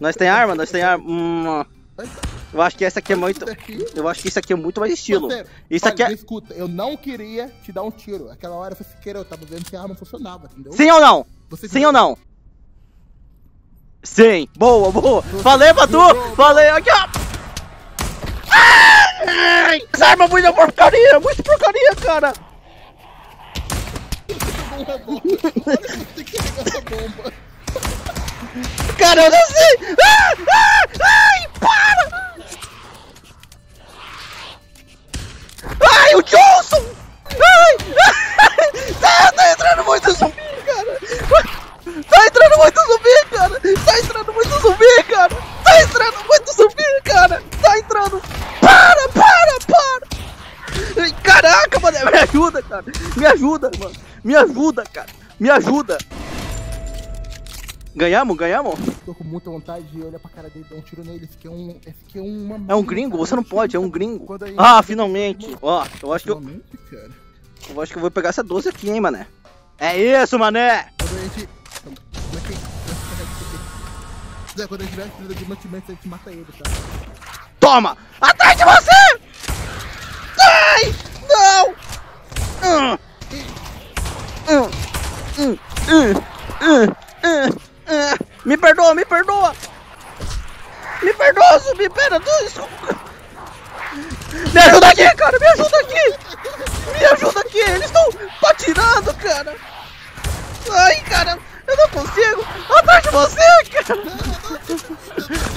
Nós tem arma, nós tem arma. Hum, eu acho que essa aqui é muito. Eu acho que isso aqui é muito mais estilo. Isso aqui é. Escuta, eu não queria te dar um tiro. Aquela hora você querer, eu tava vendo se a arma funcionava, entendeu? Sim ou não? Você Sim ou não? Sim. Boa, boa. Falei pra tu. Falei aqui, ó. Essa arma é muita porcaria, muito porcaria, cara. Olha você carregar essa bomba. Cara, eu não sei. Ah, ah, ai, para. Ai, o Johnson. Ai, ai, tá, tá entrando muito zumbi, cara. Tá entrando muito zumbi, cara. Tá entrando muito zumbi, cara. Tá entrando muito zumbi, cara. Tá entrando. Para, para, para. Caraca, mano, me ajuda, cara. Me ajuda, mano. Me ajuda, cara. Me ajuda. Ganhamos, ganhamos? Tô com muita vontade de olhar pra cara dele dar um tiro nele. Esse aqui é um. Esse aqui é uma. É um gringo? Você não pode, é um gringo. Ah, finalmente. Ó, eu acho que eu, cara. eu acho que eu vou pegar essa 12 aqui, hein, mané. É isso, mané. Quando a gente. Como é quando a gente de mantimentos, a gente mata ele, tá? Toma! Atrás de você! Ai! Não! Hum. Hum. Hum. Hum. Hum. Hum. Hum. Me perdoa, me perdoa! Me perdoa, zumbi, pera, desculpa. Me ajuda aqui, cara, me ajuda aqui! Me ajuda aqui, eles estão patinando, cara! Ai, cara, eu não consigo! Atrás de você, cara!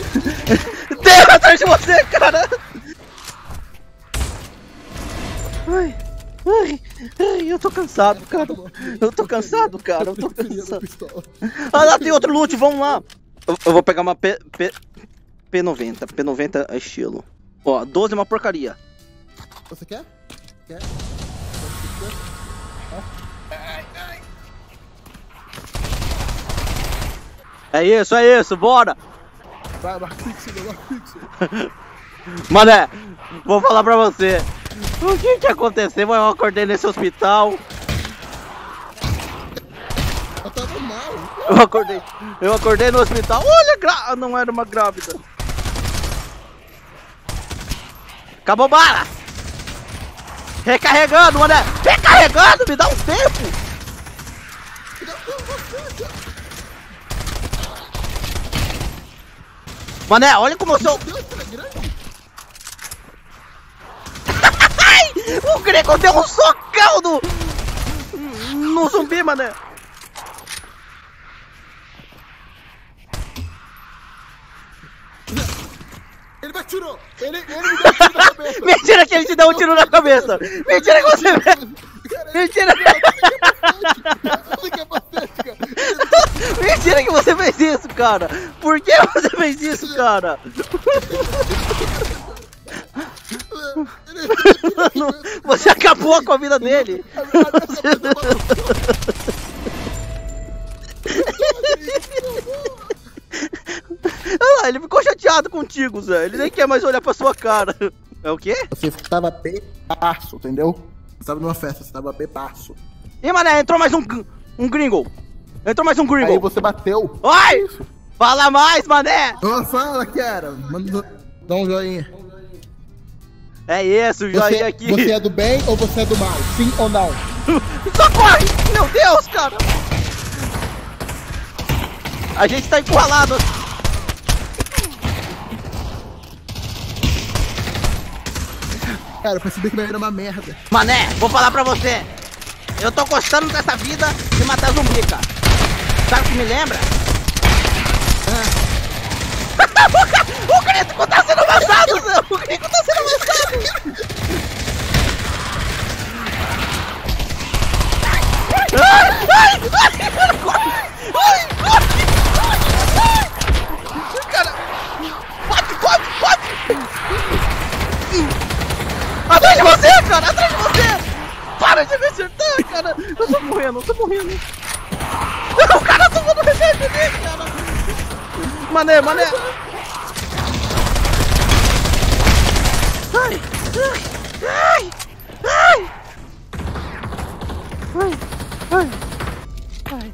Cansado, cara. Eu tô cansado, cara. Eu tô cansado. Ah, lá tem outro loot, vamos lá. Eu, eu vou pegar uma P, P, P90. P90 é estilo. Ó, 12 é uma porcaria. Você quer? Quer? É isso, é isso, bora! Vai, Mark Pixel, Pixel. Mané, vou falar pra você. O que que aconteceu? Eu acordei nesse hospital. Eu tava mal. Eu acordei. Eu acordei no hospital. Olha, gra... ah, não era uma grávida. Acabou bala! Recarregando, mané! Recarregando, me dá um tempo! Mané, olha como eu sou. O Greco deu um socão no. No zumbi, mané! Ele me atirou. Ele, ele me deu um tiro na Mentira que ele te deu um tiro na cabeça! Mentira que você. Mentira! Mentira que você fez isso, cara! Por que você fez isso, cara? Você acabou com a vida dele! Olha lá, ele ficou chateado contigo, Zé. Ele nem quer mais olhar pra sua cara. É o quê? Você tava bebaço, entendeu? Você tava numa festa, você tava bebaço. Ih, mané, entrou mais um, um gringo. Entrou mais um Aí gringo. você bateu. Ai! Fala mais, mané! Ó, fala, cara. Manda, dá um joinha. É isso, Você, joinha aqui. você é do bem ou você é do mal? Sim ou não? Socorre! Meu Deus, cara! A gente tá encurralado. Cara, eu percebi que era uma merda. Mané, vou falar pra você. Eu tô gostando dessa vida de matar zumbi, cara. Sabe o que me lembra? Ah. o Grito tá sendo lançado, Zé! O Grito tá sendo lançado! Ai, ai! Ai, Atrás de você, cara! Atrás de você! Para de me acertar, cara! Eu tô morrendo, eu tô morrendo! O cara tomou no reserva dele, cara! Mané, mané! Ai! Ai! Ai! Ai! Ai! Ai!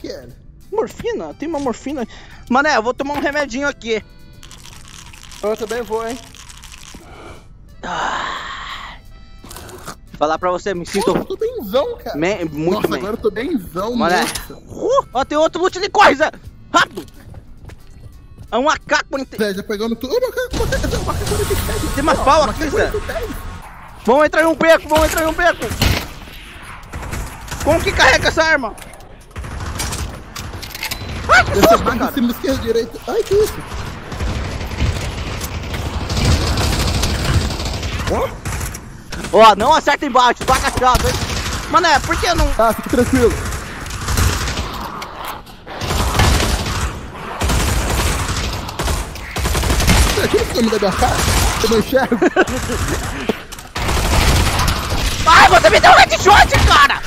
Que cara? Morfina? Tem uma morfina. Mané, eu vou tomar um remedinho aqui. Eu também vou, hein? Falar pra você, me sinto Pô, eu tô bemzão, cara. me- muito Nossa, bem. agora eu tô bemzão, nossa. Uh, ó, tem outro loot corre, Zé! Rápido! É um por inte- Zé, já pegando tudo. Macaco, macaco, macaco 47. Tem mais pau macaco aqui, Zé. 47. Vamos entrar em um beco, vamos entrar em um beco! Como que carrega essa arma? Ai, que Você susto, cara! direita. Ai, que isso? Ó, Ó, não acerta embaixo, tô agachado, hein? Mané, por que não... Ah, fique tranquilo. Tira esse nome da minha cara. Eu não enxergo. Ai, você me deu um headshot, cara!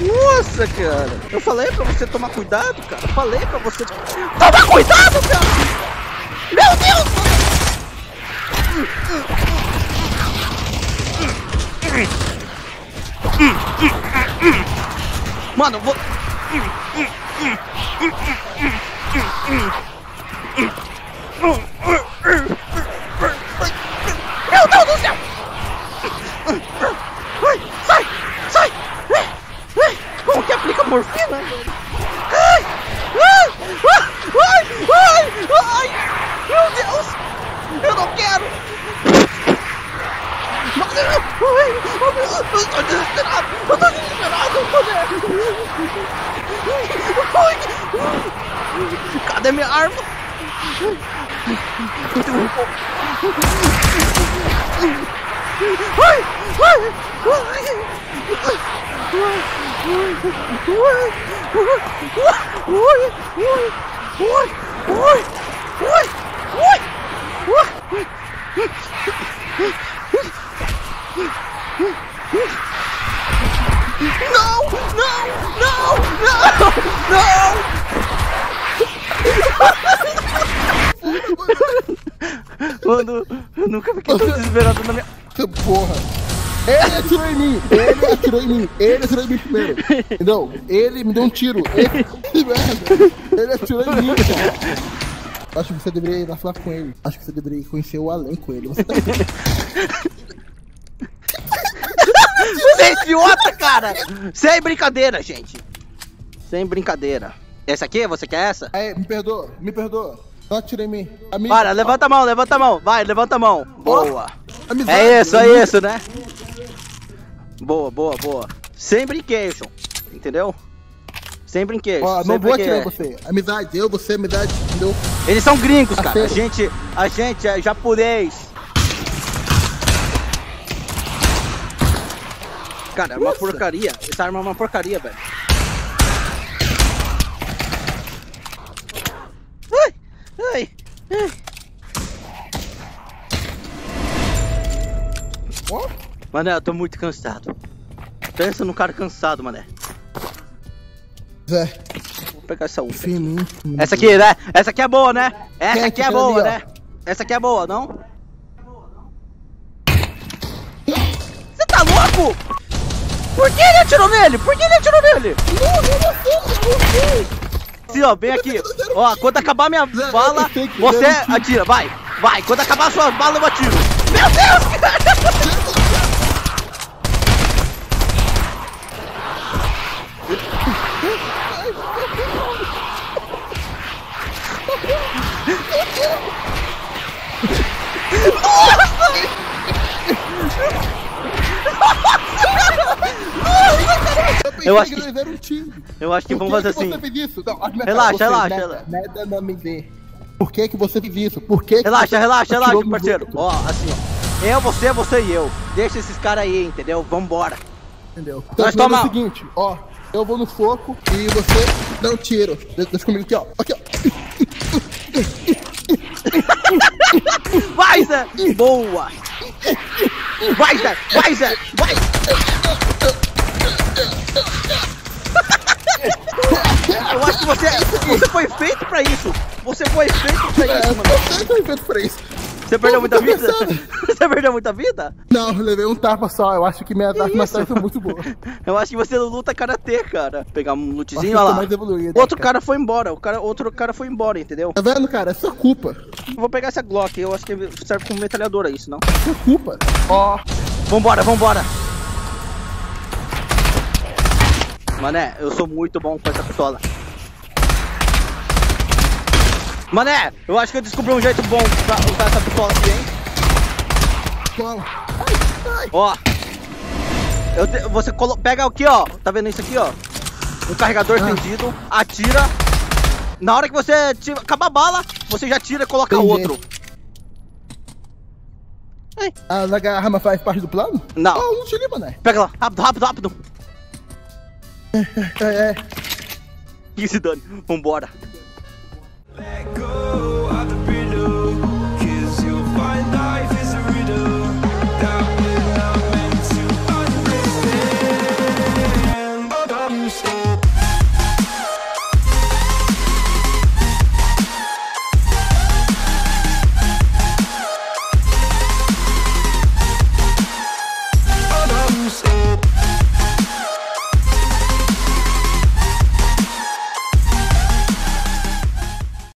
Nossa, cara. Eu falei pra você tomar cuidado, cara. Eu falei pra você... Toma cuidado, cara! Meu Deus! 嗯嗯嗯嗯慢的我嗯嗯嗯嗯嗯嗯嗯嗯嗯嗯嗯嗯嗯嗯嗯嗯嗯嗯嗯到东西 Cadê minha arma? Eu tenho um pouco. Ai! Ai! Não! Mano, eu nunca fiquei tão desesperado na minha. Porra. Ele atirou em mim. Ele atirou em mim. Ele atirou em mim primeiro. Não, ele me deu um tiro. Ele, merda. ele atirou em mim, cara. Acho que você deveria ir lá falar com ele. Acho que você deveria conhecer o além com ele. Você tá... Você é idiota, cara! Sem brincadeira, gente. Sem brincadeira. Essa aqui? Você quer essa? Aí, me perdoa, me perdoa. Não atira em mim. Amigo, Para, levanta a mão, levanta a mão. Vai, levanta a mão. Boa. amizade, É isso, é isso, né? Boa, boa, boa. Sem brincation, entendeu? Sem brincation. Ó, não vou atirar em você. Amizade, eu, você, amizade, entendeu? Eles são gringos, cara. A gente, a gente é japonês. Cara, é uma porcaria. Essa arma é uma porcaria, velho. Ai, ai, ai. Ó, Mané, eu tô muito cansado. Pensa num cara cansado, mané. Zé, Vou pegar essa outra. fininho. Essa aqui, né? Essa aqui é boa, né? Essa é aqui é boa, né? Essa aqui é boa, não? Você tá louco? Por que ele atirou nele? Por que ele atirou nele? Sim, ó, vem aqui. Ó, quando acabar minha bala, você atira. Vai, vai. Quando acabar a sua bala, eu atiro. Meu Deus, cara! Eu, acho que- eles eram um time. Eu acho que vamos que fazer que assim. Relaxa, relaxa, nada. Nada não me vê. Por que que você fez isso? Por que que Relaxa, você relaxa, relaxa, parceiro. Ó, assim, ó. Eu, você, você e eu. Deixa esses caras aí, entendeu? Vambora. Entendeu? Então Nós plano é toma- o seguinte, ó. Eu vou no foco e você dá um tiro. De- Deixa comigo aqui, ó. Aqui, ó. Vai, Zé! Boa! Vai, Zé! Vai, Zé! Vai! Eu acho que você, você foi feito pra isso! Você foi feito pra É, isso, mano! você foi feito pra isso. Você perdeu muita vida? Você perdeu muita vida? Não, eu levei um tapa só. Eu acho que minha ataque isso? foi muito boa. Eu acho que você luta karatê, cara. Pegar um lootzinho, olha lá. Outro né, cara foi embora, o cara, outro cara foi embora, entendeu? Tá vendo, cara? É sua culpa. Eu Vou pegar essa Glock, eu acho que serve como metralhadora isso, não? É sua culpa. Ó, Vambora, vambora! Mané, eu sou muito bom com essa pistola. Mané, eu acho que eu descobri um jeito bom pra usar essa pistola aqui, hein? cola. Ó. Eu te- você colo- pega aqui, ó. Tá vendo isso aqui, ó? Um carregador Ah. estendido, atira. Na hora que você tira, acaba a bala, você já tira e coloca Entendi. outro. A larga arma faz parte do plano? Não. Ah, não tira, mané. Pega lá, rápido, rápido, rápido. É, é. Que se dane. Vambora.